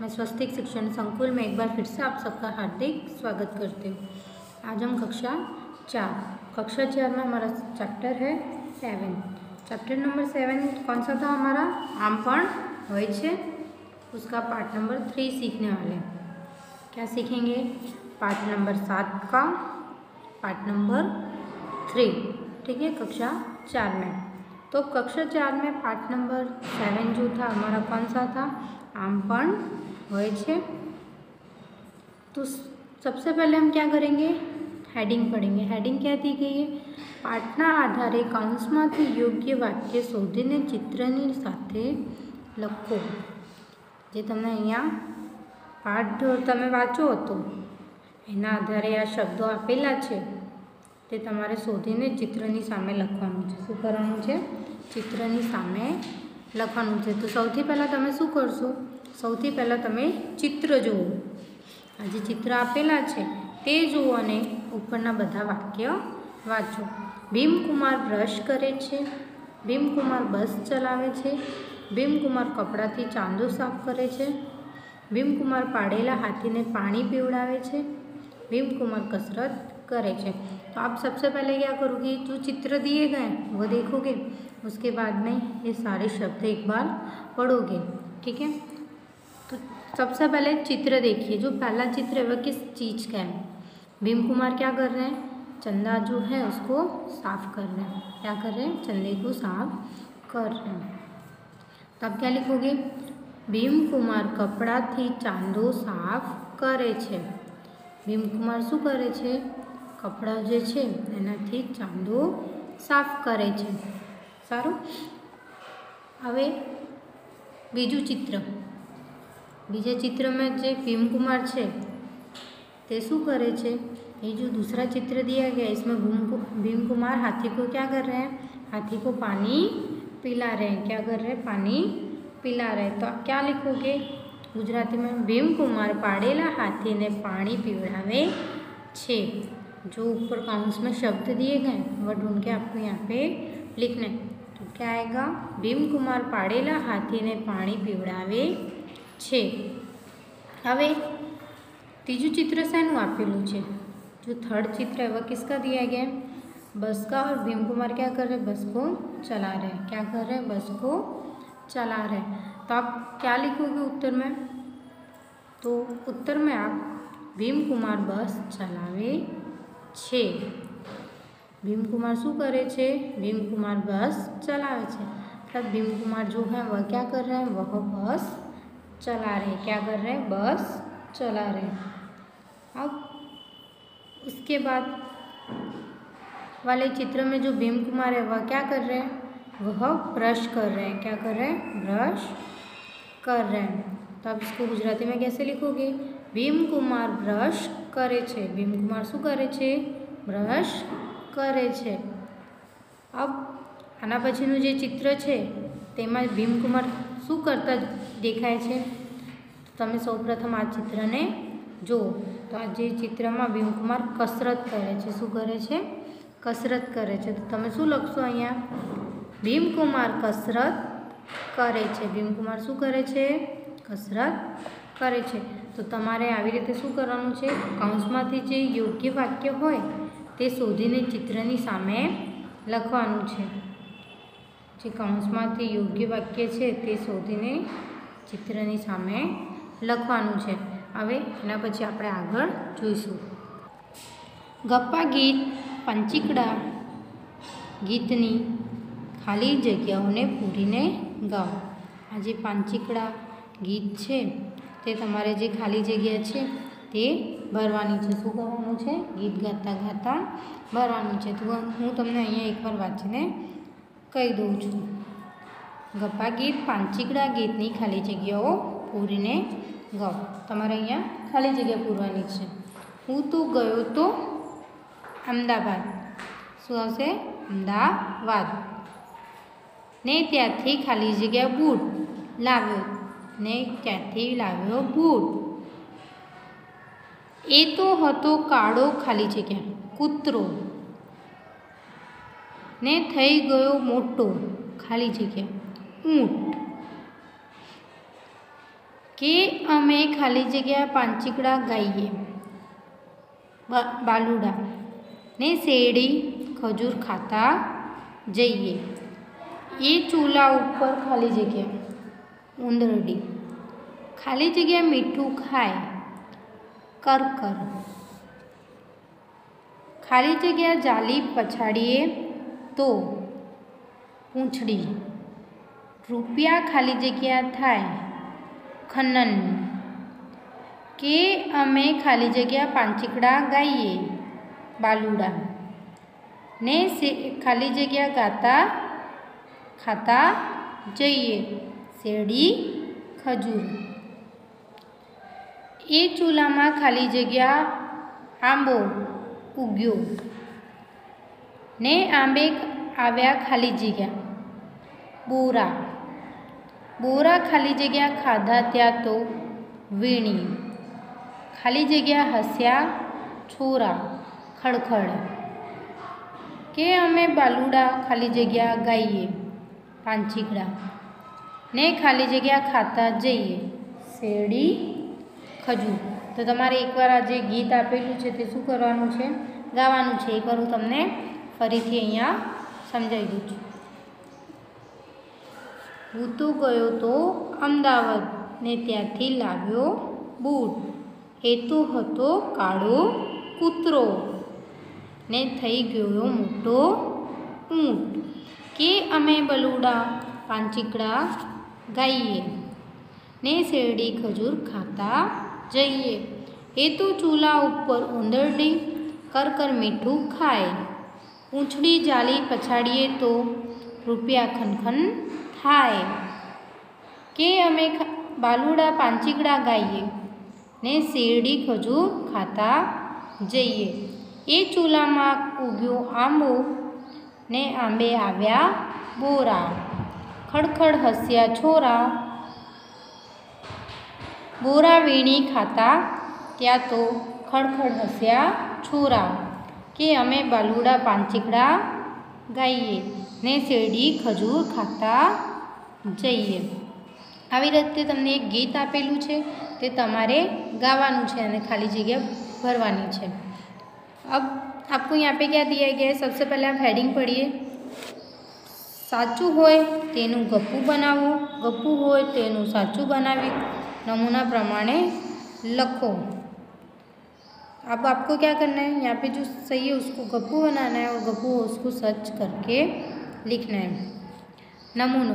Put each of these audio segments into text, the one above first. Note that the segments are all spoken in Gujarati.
मैं स्वस्तिक शिक्षण संकुल में एक बार फिर से आप सबका हार्दिक स्वागत करती हूँ। आज हम कक्षा चार कक्षा चार में हमारा चैप्टर है सेवन चैप्टर नंबर सेवन कौन सा था हमारा? आमपण होय उसका पार्ट नंबर थ्री सीखने वाले। क्या सीखेंगे? पार्ट नंबर सात का पार्ट नंबर थ्री ठीक है, कक्षा चार में। तो कक्षा चार में पार्ट नंबर सेवन जो था, हमारा कौन सा था? आम पण હોય છે तो सबसे पहले हम क्या करेंगे हेडिंग पढ़ेंगे हेडिंग क्या दी गई है પાઠના આધારે કાઉન્સમાંથી યોગ્ય વાક્ય શોધીને ચિત્રની સાથે લખો જે તમને અહીંયા પાઠ તમે વાંચો હતો એના આધારે આ શબ્દો આપેલા છે તે તમારે શોધીને ચિત્રની સામે લખવાનું છે શું કરવાનું છે ચિત્રની સામે લખવાનું છે તો સૌથી પહેલાં તમે શું કરશો સૌથી પહેલાં તમે ચિત્ર જુઓ આ જે ચિત્ર આપેલા છે તે જુઓ અને ઉપરના બધા વાક્ય વાંચો ભીમકુમાર બ્રશ કરે છે ભીમકુમાર બસ ચલાવે છે ભીમકુમાર કપડાથી ચાંદો સાફ કરે છે ભીમકુમાર પાડેલા હાથીને પાણી પીવડાવે છે भीमकुमार कसरत करे छे तो आप सबसे पहले क्या करोगे जो चित्र दिए गए वो देखोगे उसके बाद में ये सारे शब्द एक बार पढ़ोगे ठीक है तो सबसे पहले चित्र देखिए जो पहला चित्र है वह किस चीज़ का है भीम कुमार क्या कर रहे हैं चंदा जो है उसको साफ कर रहे हैं क्या कर रहे हैं चंदे को साफ कर रहे हैं तब क्या लिखोगे भीम कुमार कपड़ा थी चांदो साफ करे छे ભીમકુમાર શું કરે છે કપડાં જે છે એનાથી ચાંદો સાફ કરે છે સારું હવે બીજું ચિત્ર બીજા ચિત્રમાં જે भीमकुमार છે તે શું કરે છે ये जो दूसरा चित्र दिया गया इसमें भीम भीम कुमार हाथी को क्या कर रहे हैं हाथी को पानी पिला रहे हैं क्या कर रहे हैं पानी पिला रहे हैं तो आप क्या लिखोगे गुजराती में भीमकुमार पाड़ेला हाथी ने पानी पीवड़ावे छे जो ऊपर काउंस में शब्द दिए गए वह ढूंढ के आपको यहाँ पे लिखना है तो क्या आएगा भीमकुमार पाड़ेला हाथी ने पानी पीवड़ावे छे હવે तीजू चित्र શેનું આપેલું છે जो थर्ड चित्र है वह किसका दिया गया है बस का और भीम कुमार क्या कर रहे हैं बस को चला रहे हैं क्या कर रहे हैं बस को चला रहे हैं तो आप क्या लिखोगे उत्तर में तो उत्तर में आप भीम कुमार बस चलावे छे भीम कुमार शू करे भीम कुमार बस चलावे तब भीम कुमार जो है वह क्या कर रहे हैं वह बस चला रहे क्या कर रहे हैं बस चला रहे अब उसके बाद वाले चित्र में जो भीम कुमार है वह क्या कर रहे हैं वह ब्रश कर रहे हैं क्या कर रहे हैं ब्रश कर रहे हैं तो आप इसको गुजराती में कैसे लिखोगे भीम कुमार ब्रश करे भीम कुमार शू करे કરે છે. અબ, આના પછીનું જે ચિત્ર છે, તેમાં ભીમકુમાર શું કરતા દેખાય છે? તમે સૌપ્રથમ આ ચિત્રને જુઓ. તો આ જે ચિત્રમાં ભીમકુમાર કસરત કરે છે, શું કરે છે? કસરત કરે છે. તો તમે શું લખશો અહીંયા? ભીમકુમાર કસરત કરે છે. ભીમકુમાર શું કરે છે? કસરત કરે છે. તો તમારે આવી રીતે શું કરવાનું છે? કૌંસમાંથી જે યોગ્ય વાક્ય હોય તે શોધીને ચિત્રની સામે લખવાનું છે. જે કાઉન્સમાંથી યોગ્ય વાક્ય છે તે શોધીને ચિત્રની સામે લખવાનું છે. હવે એના પછી આપણે આગળ જોઈશું. ગપ્પા ગીત, પંચીકડા ગીતની ખાલી જગ્યાઓને પૂરીને ગાઓ. આ જે પાંચીકડા ગીત છે તે તમારે જે ખાલી જગ્યા છે તે ભરવાની છે. શું કરવાનું છે? ગીત ગાતા ગાતા ભરવાનું છે. તો હું તમને અહીંયા એકવાર વાંચીને કહી દઉં છું. ગપ્પા ગીત પાંચીકડા ગીતની ખાલી જગ્યાઓ પૂરીને ગાઓ. તમારે અહીંયા ખાલી જગ્યા પૂરવાની છે. હું તો ગયો તો અમદાવાદ. શું આવશે? અમદાવાદ. ને ત્યાંથી ખાલી જગ્યા બૂટ લાવ્યો. ને ત્યાંથી લાવ્યો બૂટ. એ તો હતો કાળો ખાલી જગ્યા, કૂતરો. ને થઈ ગયો મોટો ખાલી જગ્યા, ઊંટ. કે અમે ખાલી જગ્યા પાંચીકડા ગાઈએ બાલુડા. ને શેરડી, ખજૂર ખાતા જઈએ. એ ચૂલા ઉપર ખાલી જગ્યા, ઉંદરડી. ખાલી જગ્યા મીઠું ખાય. કર કર ખાલી જગ્યા જાલી પછાડીએ તો પૂંછડી રૂપિયા ખાલી જગ્યા થાય ખનન કે અમે ખાલી જગ્યા પાંચીકડા ગાઈએ બાલુડા ને ખાલી જગ્યા ગાતા ખાતા જઈએ શેરડી ખજૂર એ ચૂલામાં ખાલી જગ્યા આંબો ઉગ્યો ને આંબે આવ્યા ખાલી જગ્યા બોરા બોરા ખાલી જગ્યા ખાધા ત્યાં તો વીણી ખાલી જગ્યા હસ્યા છોરા ખડખડ કે અમે બાલુડા ખાલી જગ્યા ગાઈએ પાંચીકડા ને ખાલી જગ્યા ખાતા જઈએ શેરડી ખજૂર. તો તમારે એકવાર આ જે ગીત આપેલું છે તે શું કરવાનું છે? ગાવાનું છે. એકવાર હું તમને ફરીથી અહીંયા સમજાવી દઉં છું. હું ગયો તો અમદાવાદ, ને ત્યાંથી લાવ્યો બૂટ. એ તો હતો કાળો કૂતરો, ને થઈ ગયો મોટો ઊંટ. કે અમે બલુડા, પાંચીકડા ગાઈએ, ને શેરડી ખજૂર ખાતા જઈએ. એ તો ચૂલા ઉપર ઉંદરડી કર કર મીઠું ખાય. ઊંચડી જાળી પછાડીએ તો રૂપિયા ખનખન થાય. કે અમે બાલુડા પાંચીકડા ગાઈએ. ને શેરડી ખજૂર ખાતા જઈએ. એ ચૂલામાં ઉગ્યું આંબો ને આંબે આવ્યા બોરા. ખડખડ હસ્યા છોરા. બોરા વીણી ખાતા ત્યાં તો ખડખડ હસ્યા છોરા કે અમે બાલુડા પાંચીકડા ગાઈએ ને શેરડી ખજૂર ખાતા જઈએ આવી રીતે તમને એક ગીત આપેલું છે તે તમારે ગાવાનું છે અને ખાલી જગ્યા ભરવાની છે अब आपको यहाँ पे क्या दिया गया है सबसे पहले आप हेडिंग पढ़िए સાચું હોય તેનું ગપ્પું બનાવવું ગપ્પું હોય તેનું સાચું બનાવી नमूना प्रमाणे लखो अब आपको क्या करना है यहाँ पे जो सही है उसको गप्पू बनाना है और गप्पू उसको सर्च करके लिखना है નમૂનો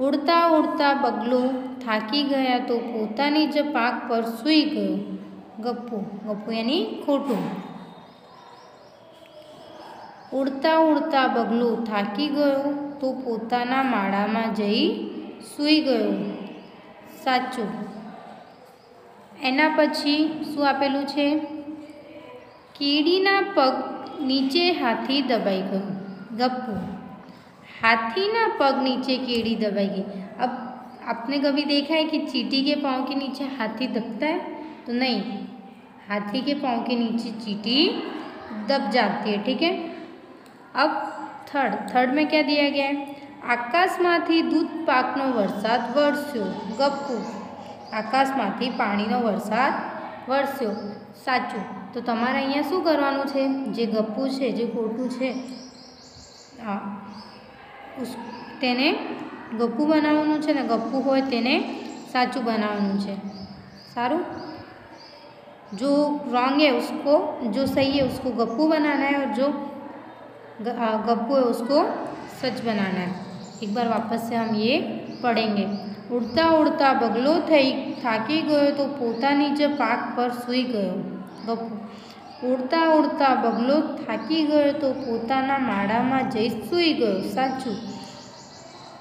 ઉડતા ઉડતા બગલો થાકી ગયા તો પોતાની જ પાક પર સૂઈ ગયો ગપ્પુ ગપ્પુ એની ખોટું ઉડતા ઉડતા બગલો થાકી ગયો તો પોતાના માળામાં જઈ સૂઈ ગયો સાચું એના પછી શું આપેલું છે કીડીના પગ નીચે હાથી દબાઈ ગયો ગપ્પુ हाथी ना पग नीचे कीड़ी दबाई गई अब आपने कभी देखा है कि चीटी के पाँव के नीचे हाथी दबता है तो नहीं हाथी के पाँव के नीचे चीटी दब जाती है ठीक है अब थर्ड थर्ड में क्या दिया गया है આકાશમાંથી દૂધ પાકનો વરસાદ વરસ્યો ગપ્પુ આકાશમાંથી પાણીનો વરસાદ વરસ્યો સાચું તો તમારે અહીંયા શું કરવાનું છે જે ગપ્પુ છે જે ખોટું છે હા ઉસ તેને ગપ્પુ બનાવવાનું છે ને ગપ્પુ હોય તેને સાચું બનાવવાનું છે સારું जो रॉन्ग है उसको जो सही है उसको गप्पू बनाना है और जो गप्पू है उसको सच बनाना है एक बार वापस से हम ये पढ़ेंगे ઉડતા ઉડતા બગલો થઈ થાકી ગયો તો પોતાની જ પાક પર સૂઈ ગયો ગપ્પુ ઉડતા ઉડતા બગલો થાકી ગયો તો પોતાના માળામાં જઈ સૂઈ ગયો સાચું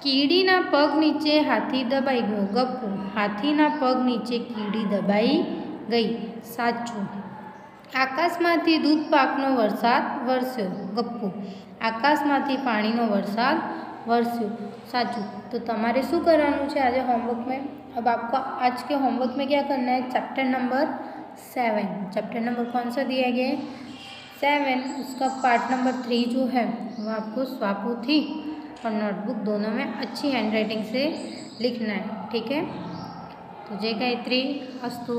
કીડીના પગ નીચે હાથી દબાઈ ગયો ગપ્પુ હાથીના પગ નીચે કીડી દબાઈ ગઈ સાચું આકાશમાંથી દૂધ પાકનો વરસાદ વરસ્યો ગપ્પુ આકાશમાંથી પાણીનો વરસાદ વર્ષ્યું साचू तो तेरे शू કરવાનું आज होमवर्क में अब आपको आज के होमवर्क में क्या करना है chapter number seven chapter number कौन सा दिया गया है? सेवन उसका पार्ट नंबर थ्री जो है, वो आपको स्वापूथी और नोटबुक दोनों में अच्छी हैंडराइटिंग से लिखना है, ठीक है? तो जय गायत्री, अस्तु।